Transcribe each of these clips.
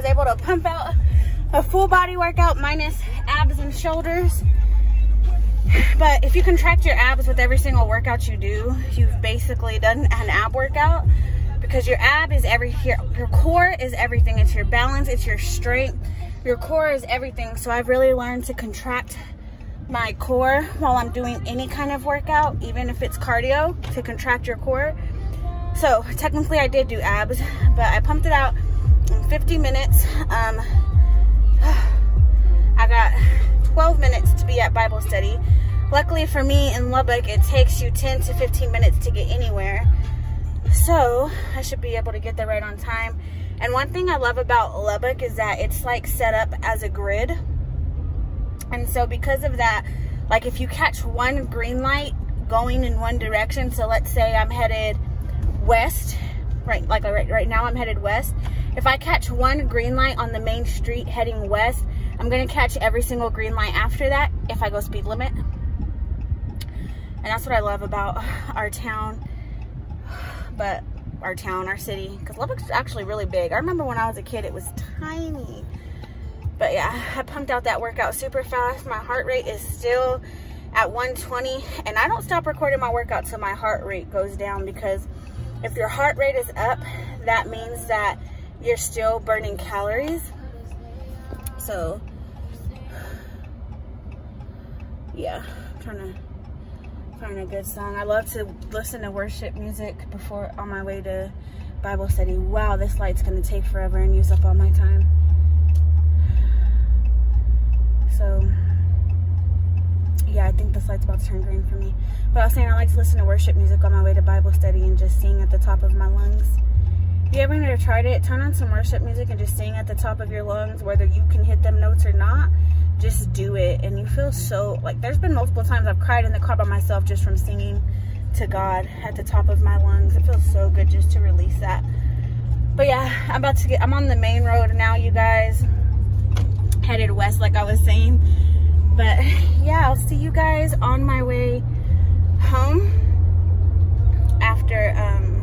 was able to pump out a full body workout minus abs and shoulders. But if you contract your abs with every single workout you do, you've basically done an ab workout because your ab is every your, your core is everything. It's your balance, it's your strength. Your core is everything. So I've really learned to contract my core while I'm doing any kind of workout, even if it's cardio, to contract your core. So technically I did do abs, but I pumped it out 50 minutes. Um, I got 12 minutes to be at Bible study. Luckily for me in Lubbock, it takes you 10 to 15 minutes to get anywhere. So I should be able to get there right on time. And one thing I love about Lubbock is that it's like set up as a grid. And so because of that, like if you catch one green light going in one direction, so let's say I'm headed west, right, like right, right now I'm headed west. If I catch one green light on the main street heading west, I'm gonna catch every single green light after that if I go speed limit. And that's what I love about our town, but our town, our city, because Lubbock's actually really big. I remember when I was a kid, it was tiny. But yeah, I pumped out that workout super fast. My heart rate is still at 120 and I don't stop recording my workout till my heart rate goes down because if your heart rate is up, that means that you're still burning calories. So yeah, I'm trying to find a good song. I love to listen to worship music before on my way to Bible study. Wow, this light's gonna take forever and use up all my time. So yeah, I think this light's about to turn green for me. But I was saying I like to listen to worship music on my way to Bible study and just sing at the top of my lungs. If you ever tried it, turn on some worship music and just sing at the top of your lungs, whether you can hit them notes or not. Just do it, and you feel so like. There's been multiple times I've cried in the car by myself just from singing to God at the top of my lungs. It feels so good just to release that. But yeah, I'm about to get. I'm on the main road now, you guys. Headed west, like I was saying. But yeah, I'll see you guys on my way home after. um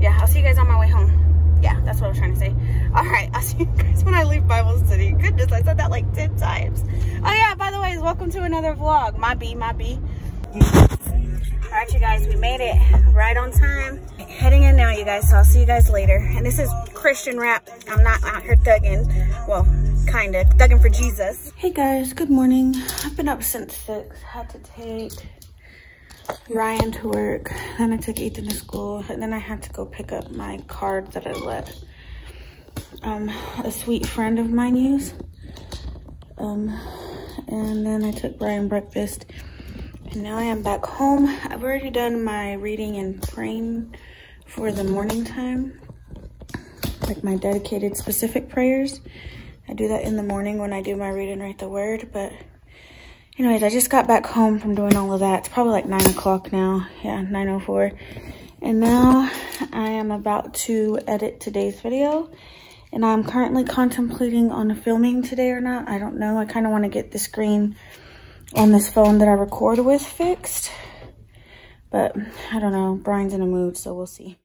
yeah, I'll see you guys on my way home. Yeah, that's what I was trying to say. All right, I'll see you guys when I leave Bible study. Goodness, I said that like 10 times. Oh yeah, by the way, welcome to another vlog. My B, my B. All right, you guys, we made it right on time. Guys, so I'll see you guys later. And this is Christian rap. I'm not out here thugging. Well, kind of. Thugging for Jesus. Hey, guys, good morning. I've been up since 6. Had to take Ryan to work. Then I took Ethan to school. And then I had to go pick up my card that I let um, a sweet friend of mine use. Um, and then I took Brian breakfast. And now I am back home. I've already done my reading and praying for the morning time. Like my dedicated specific prayers. I do that in the morning when I do my read and write the word. But anyways, I just got back home from doing all of that. It's probably like 9 o'clock now. Yeah, 9.04. And now I am about to edit today's video and I'm currently contemplating on filming today or not. I don't know. I kind of want to get the screen on this phone that I record with fixed. But I don't know. Brian's in a mood, so we'll see.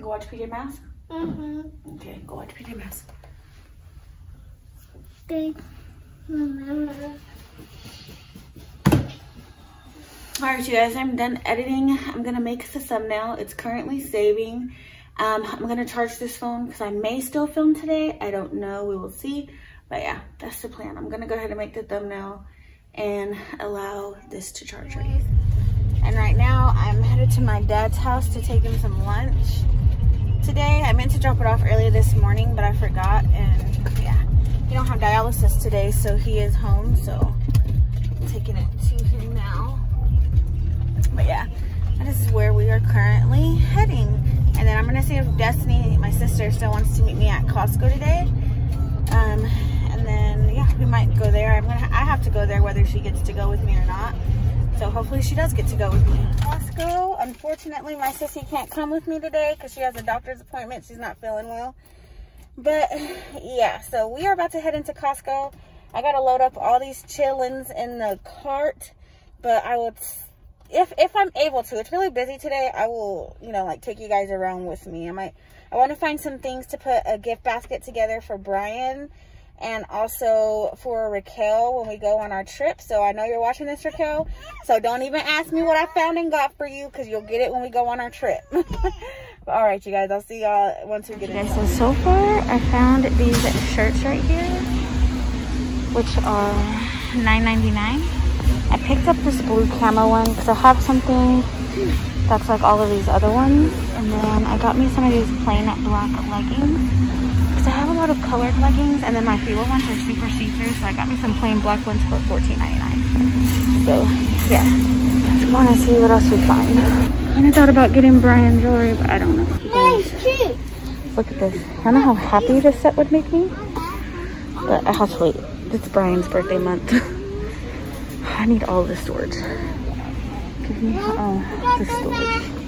Go watch PJ Masks? Mm-hmm. Okay, go watch PJ Masks. Okay. Alright you guys, I'm done editing. I'm gonna make the thumbnail. It's currently saving. Um, I'm gonna charge this phone because I may still film today. I don't know, we will see. But yeah, that's the plan. I'm gonna go ahead and make the thumbnail and allow this to charge right And right now I'm headed to my dad's house to take him some lunch today. I meant to drop it off earlier this morning, but I forgot and yeah. He don't have dialysis today, so he is home, so I'm taking it to him now. But yeah, this is where we are currently heading. And then I'm gonna see if Destiny, my sister, still wants to meet me at Costco today. Um, and then yeah, we might go there. I'm gonna, I have to go there whether she gets to go with me or not. So hopefully she does get to go with me. Costco. Unfortunately, my sissy can't come with me today because she has a doctor's appointment. She's not feeling well. But yeah, so we are about to head into Costco. I gotta load up all these chillins in the cart, but I will if if I'm able to, it's really busy today. I will, you know, like take you guys around with me. I might I want to find some things to put a gift basket together for Brian and also for Raquel when we go on our trip. So I know you're watching this, Raquel. So don't even ask me what I found and got for you because you'll get it when we go on our trip. all right, you guys, I'll see y'all once we get okay, So, so far I found these shirts right here, which are $9.99. I picked up this blue camo one because I have something that's like all of these other ones. And then I got me some of these plain black leggings lot of colored leggings and then my favorite ones are super see-through. So I got me some plain black ones for $14.99. So yeah, just want to see what else we find. And I thought about getting Brian jewelry, but I don't know. nice Look at this. I don't know how happy this set would make me, but I have to wait. It's Brian's birthday month. I need all the storage. Give me all the storage.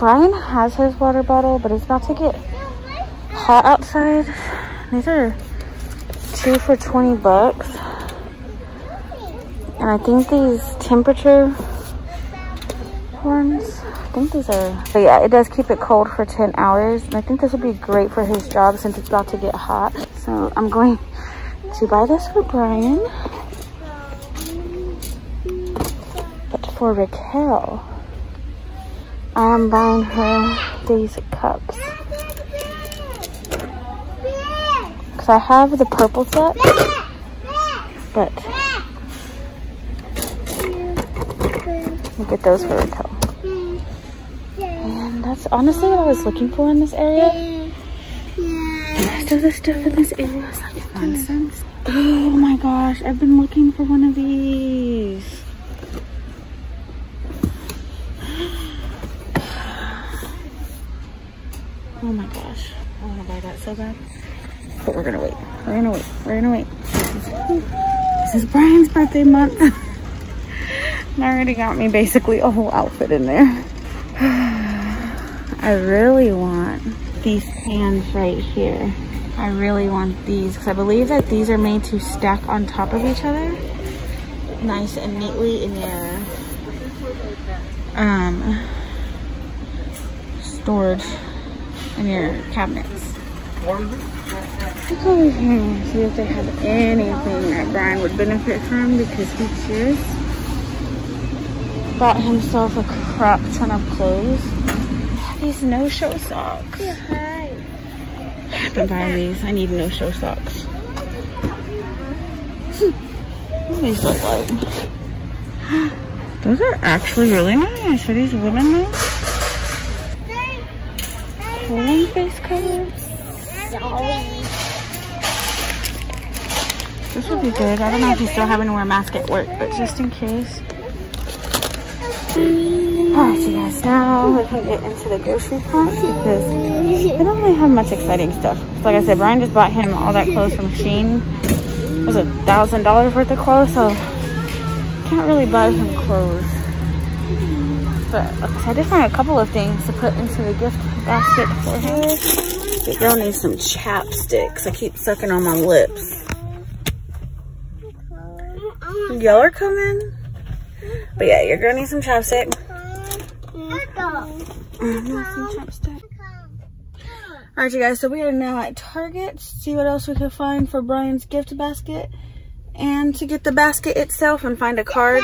Brian has his water bottle, but it's about to get hot outside. These are two for 20 bucks. And I think these temperature ones, I think these are, but yeah, it does keep it cold for 10 hours. And I think this would be great for his job since it's about to get hot. So I'm going to buy this for Brian. But for Raquel, I'm buying her these cups. Because I have the purple set, but I'll get those for Raquel. And that's honestly what I was looking for in this area. Most of the stuff in this area is like nonsense. Oh my gosh, I've been looking for one of these. Oh my gosh, I want to buy that so bad. But we're gonna wait. We're gonna wait. We're gonna wait. This is, Brian's birthday month. I already got me basically a whole outfit in there. I really want these pans right here. I really want these because I believe that these are made to stack on top of each other nice and neatly in your um, storage in your cabinets. Let's go over here hmm, and see if they have anything that Brian would benefit from because he just bought himself a crap ton of clothes. These no-show socks. Yeah. I've been buying these. I need no-show socks. what these look like? Those are actually really nice. Are these women though? Face cover? This would be good. I don't know if you still have to wear a mask at work, but just in case. Alright, you guys, now we can get into the grocery cart because they don't really have much exciting stuff. Like I said, Brian just bought him all that clothes from Shein. It was a thousand dollars worth of clothes, so can't really buy him clothes. But I did find a couple of things to put into the gift basket for him. The girl needs some chapsticks. I keep sucking on my lips. Y'all are coming? But yeah, you're gonna need some chapstick. Mm-hmm. Alright, you guys, so we are now at Target to see what else we can find for Brian's gift basket and to get the basket itself and find a card.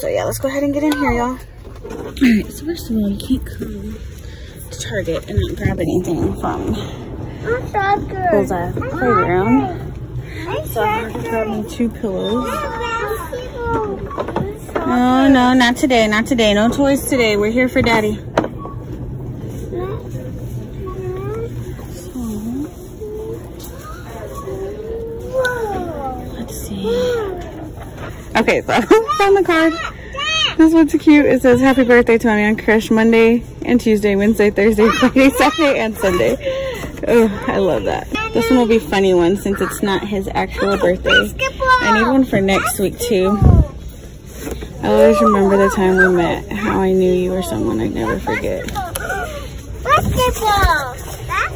So yeah, let's go ahead and get in here, y'all. Alright, so first of all, you can't come to Target and not grab anything from Bullseye Playground. So I'm gonna grab me two pillows. No, no, not today, not today. No toys today. We're here for daddy. let's see. Okay, so I found the card. This one's cute. It says happy birthday to my crush Monday and Tuesday, Wednesday, Thursday, Friday, Saturday, and Sunday. Oh, I love that. This one will be funny one since it's not his actual birthday. I need one for next week too. I always remember the time we met, how I knew you were someone I'd never forget.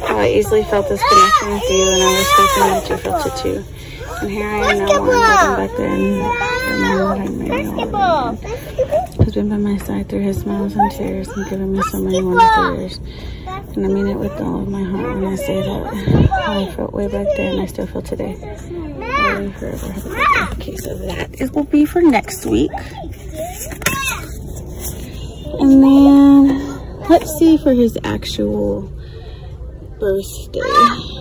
How I easily felt this connection with you and I was hoping that you felt it too. And here I am now, one looking back then, I made He's been by my side through his smiles and tears and given me so many wonderful years. And I mean it with all of my heart when I say that how I felt way back then, and I still feel today. Okay, so that is will be for next week. And then let's see for his actual birthday.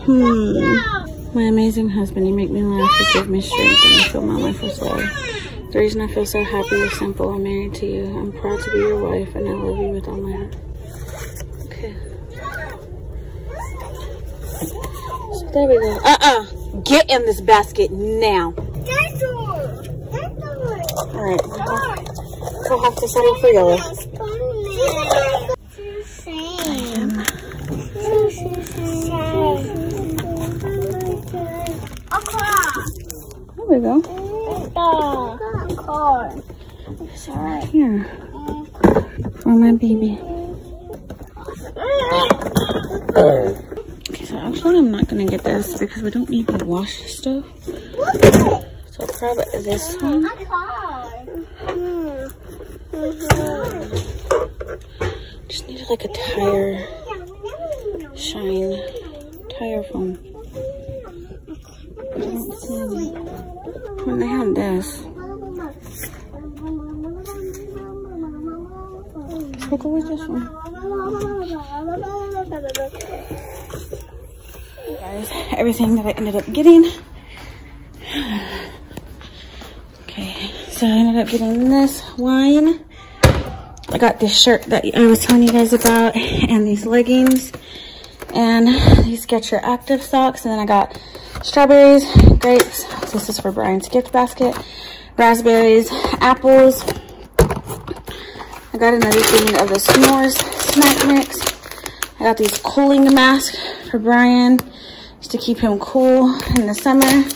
Hmm. My amazing husband, you make me laugh, you give me strength, and I feel my life with love. The reason I feel so happy is simple. I'm married to you. I'm proud to be your wife, and I love you with all my heart. Okay. So there we go. Uh-uh. Get in this basket now. Alright. I'll have to settle for yellow. There we go. It's right here. For my baby. Okay, so actually I'm not gonna get this because we don't need to wash stuff. So grab this one. Just needed like a tire shine tire foam. When they have this. With this one. Guys, everything that I ended up getting. Okay, so I ended up getting this wine. I got this shirt that I was telling you guys about and these leggings and these Skechers Active socks. And then I got strawberries, grapes. This is for Brian's gift basket. Raspberries, apples. I got another thing of the s'mores snack mix. I got these cooling masks for Brian just to keep him cool in the summer.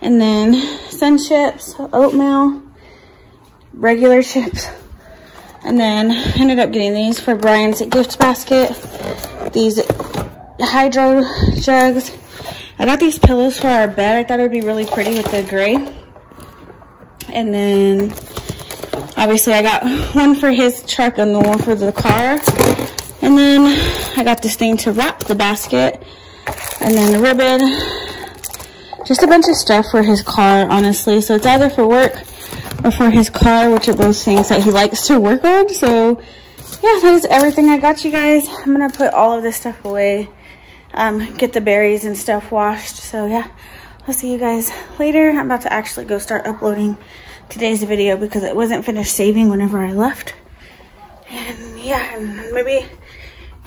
And then sun chips, oatmeal, regular chips. And then ended up getting these for Brian's gift basket. These hydro jugs. I got these pillows for our bed. I thought it would be really pretty with the gray. And then obviously I got one for his truck and the one for the car. And then I got this thing to wrap the basket. And then the ribbon. Just a bunch of stuff for his car, honestly. So it's either for work or for his car, which are both things that he likes to work on. So yeah, that is everything I got you guys. I'm to put all of this stuff away. Um, get the berries and stuff washed. So yeah, I'll see you guys later. I'm about to actually go start uploading today's video because it wasn't finished saving whenever I left. And yeah, and maybe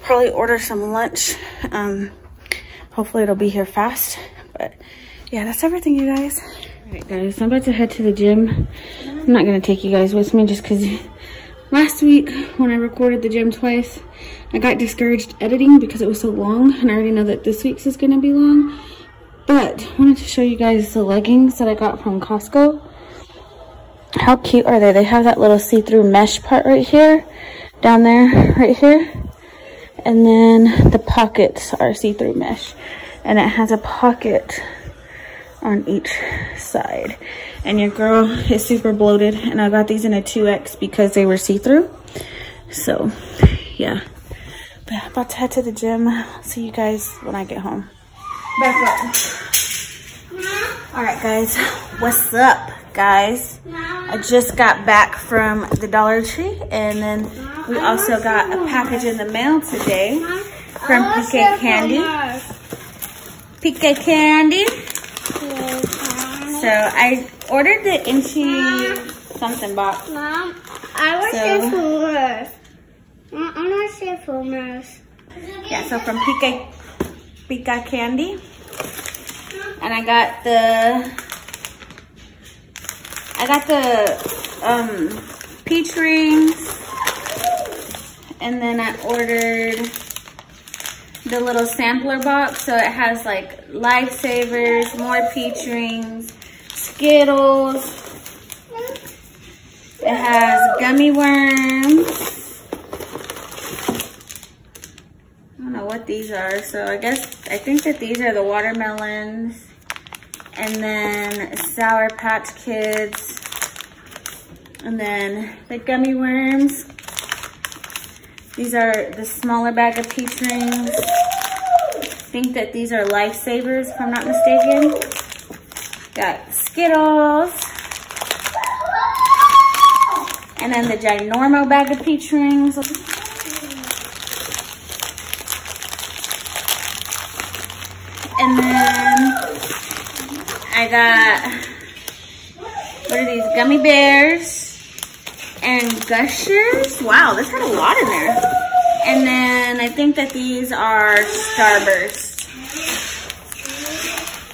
probably order some lunch. Um, hopefully it'll be here fast. But yeah, that's everything, you guys. All right, guys, I'm about to head to the gym. I'm not to take you guys with me just because last week when I recorded the gym twice, I got discouraged editing because it was so long and I already know that this week's is gonna be long. But I wanted to show you guys the leggings that I got from Costco. How cute are they? They have that little see-through mesh part right here, down there, right here. And then the pockets are see-through mesh. And it has a pocket on each side. And your girl is super bloated. And I got these in a 2X because they were see-through. So, yeah. But I'm about to head to the gym. I'll see you guys when I get home. Back up. All right, guys. What's up, guys? I just got back from the Dollar Tree. And then we also got a package in the mail today from PK Candy. PK Candy. So I ordered the inchy something box. Mom, I want So-. Mom, I want food. Yeah, so from PK, PK Candy. And I got the, I got the um, peach rings. And then I ordered the little sampler box. So it has like lifesavers, more peach rings, Skittles. It has gummy worms. I don't know what these are. So I guess, I think that these are the watermelons. And then Sour Patch Kids. And then the gummy worms. These are the smaller bag of peach rings. I think that these are lifesavers, if I'm not mistaken. Got Skittles. And then the Ginormo bag of peach rings. And then I got, what are these, gummy bears and gushers. Wow, this had a lot in there. And then I think that these are Starburst.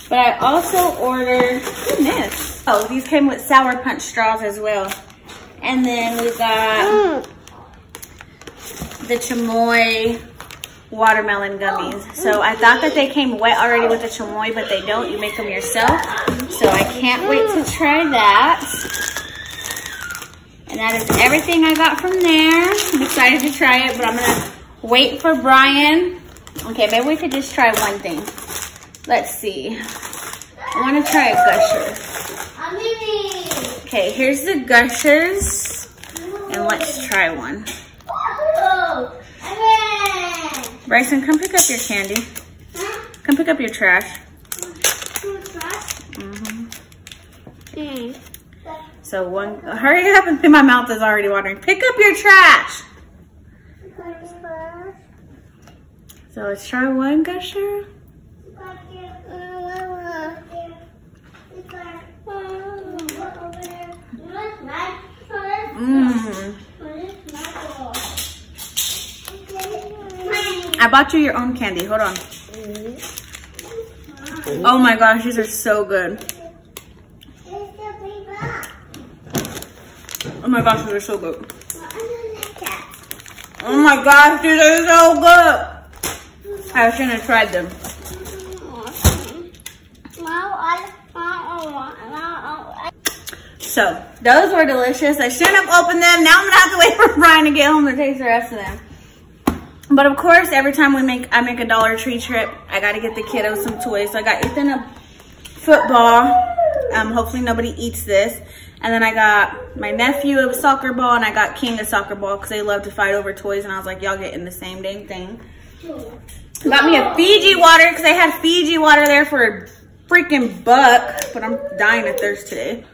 But I also ordered, goodness. Oh, these came with Sour Punch straws as well. And then we got mm. the chamoy watermelon gummies. So I thought that they came wet already with the chamoy, but they don't. You make them yourself. So I can't wait to try that. And that is everything I got from there. I'm excited to try it, but I'm gonna wait for Brian. Okay, maybe we could just try one thing. Let's see. I wanna try a gusher. Okay, here's the gushers. And let's try one. Bryson, come pick up your candy. Come pick up your trash. hmm So one, hurry up and my mouth is already watering. Pick up your trash. So let's try one gusher. Mmm. I bought you your own candy. Hold on. Oh my gosh, these are so good. Oh my gosh, these are so good. Oh my gosh, these are so good. I shouldn't have tried them. So, those were delicious. I shouldn't have opened them. Now I'm gonna have to wait for Brian to get home to taste the rest of them. But of course, every time we make, I make a Dollar Tree trip, I gotta get the kiddos some toys. So I got Ethan a football. Um, hopefully nobody eats this. And then I got my nephew a soccer ball and I got King a soccer ball because they love to fight over toys. And I was like, y'all getting the same dang thing. Got me a Fiji water because I had Fiji water there for a freaking buck. But I'm dying of thirst today.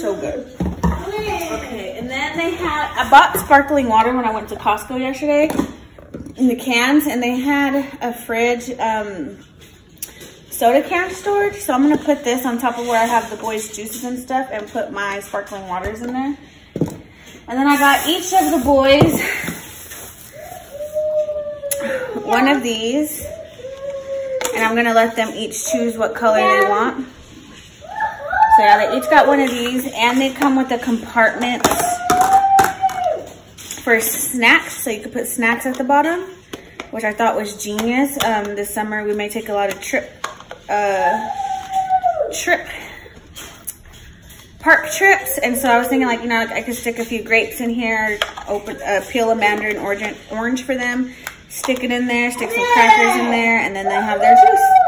So good. Okay, and then they had, I bought sparkling water when I went to Costco yesterday in the cans and they had a fridge um, soda can storage. So I'm gonna put this on top of where I have the boys juices and stuff and put my sparkling waters in there. And then I got each of the boys one of these and I'm gonna let them each choose what color they want. So yeah, they each got one of these and they come with a compartment for snacks. So you could put snacks at the bottom, which I thought was genius. Um, this summer we may take a lot of trip, uh, trip, park trips. And so I was thinking like, you know, I could stick a few grapes in here, open, uh, peel a mandarin orange, orange for them, stick it in there, stick some crackers in there, and then they have their juice.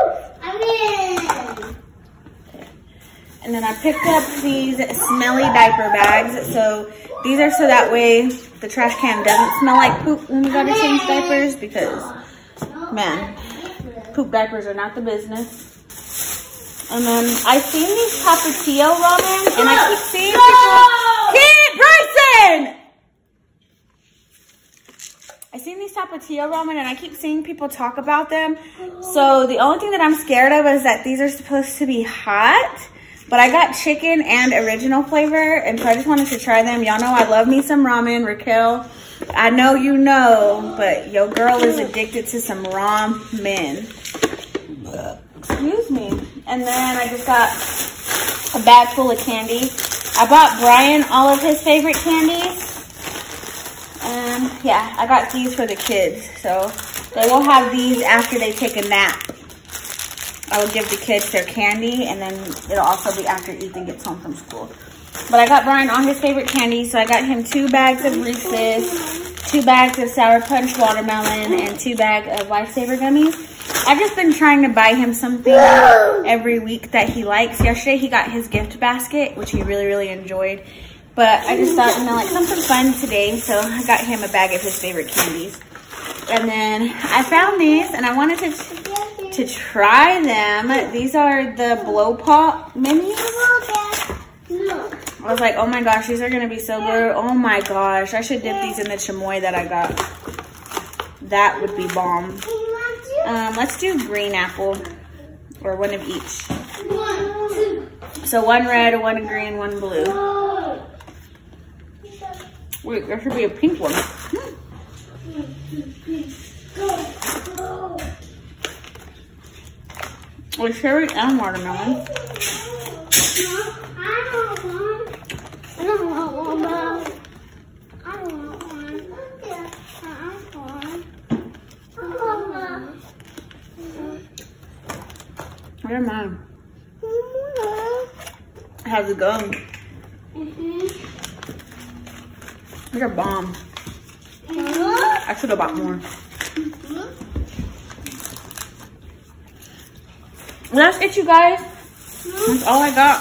And then I picked up these smelly diaper bags. So these are so that way the trash can doesn't smell like poop when we gotta change diapers because, man, poop diapers are not the business. And then I seen these Tapatio ramen and I keep seeing people, Kid Bryson! I seen these Tapatio ramen and I keep seeing people talk about them. So the only thing that I'm scared of is that these are supposed to be hot. But I got chicken and original flavor, and so I just wanted to try them. Y'all know I love me some ramen, Raquel. I know you know, but your girl is addicted to some ramen. Excuse me. And then I just got a bag full of candy. I bought Brian all of his favorite candies. And yeah, I got these for the kids. So they will have these after they take a nap. I will give the kids their candy and then it'll also be after Ethan gets home from school. But I got Brian all his favorite candy. So I got him two bags of Reese's, two bags of Sour Punch Watermelon, and two bags of Lifesaver Gummies. I've just been trying to buy him something every week that he likes. Yesterday he got his gift basket, which he really, really enjoyed. But I just thought, you know, like something fun today. So I got him a bag of his favorite candies. And then I found these and I wanted to to try them. These are the blow pop minis. I was like, oh my gosh, these are gonna be so good. Oh my gosh, I should dip these in the chamoy that I got. That would be bomb. Um, let's do green apple or one of each. So one red, one green, one blue. Wait, there should be a pink one. With cherry and watermelon. I don't want one. I don't want one bow. I don't want one. Where am I? How's it going? Bomb. Should have bought more. Well, that's it, you guys. Oh that's all I got.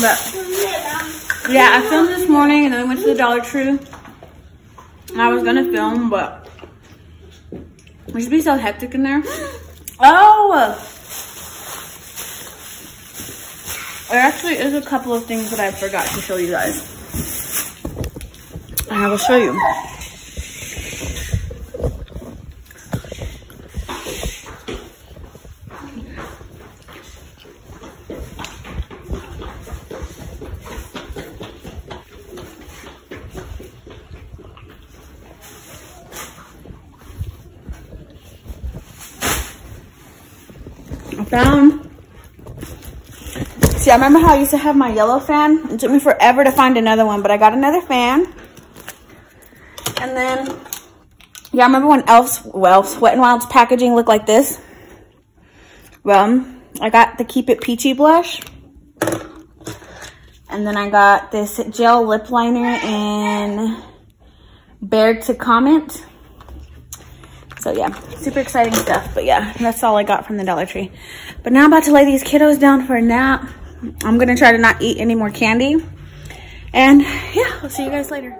But, yeah, I filmed this morning and then we went to the Dollar Tree. And I was gonna film, but it should be so hectic in there. Oh! There actually is a couple of things that I forgot to show you guys. And I will show you. I found See, I remember how I used to have my yellow fan. It took me forever to find another one, but I got another fan. And then, yeah, I remember when Elf's, well, Wet n Wild's packaging looked like this. Well, I got the Keep It Peachy blush. And then I got this gel lip liner in Bared to Comment. So yeah, super exciting stuff. But yeah, that's all I got from the Dollar Tree. But now I'm about to lay these kiddos down for a nap. I'm gonna try to not eat any more candy. And yeah, I'll see you guys later.